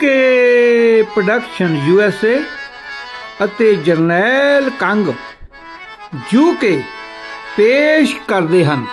K production U S A ਅਤੇ Jarnail Kang U K ਪੇਸ਼ ਕਰਦੇ ਹਨ।